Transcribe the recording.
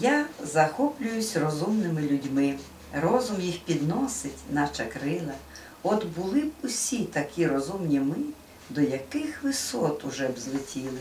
Я захоплююсь розумними людьми. Розум їх підносить, наче крила. От були б усі такі розумні ми, до яких висот уже б злетіли.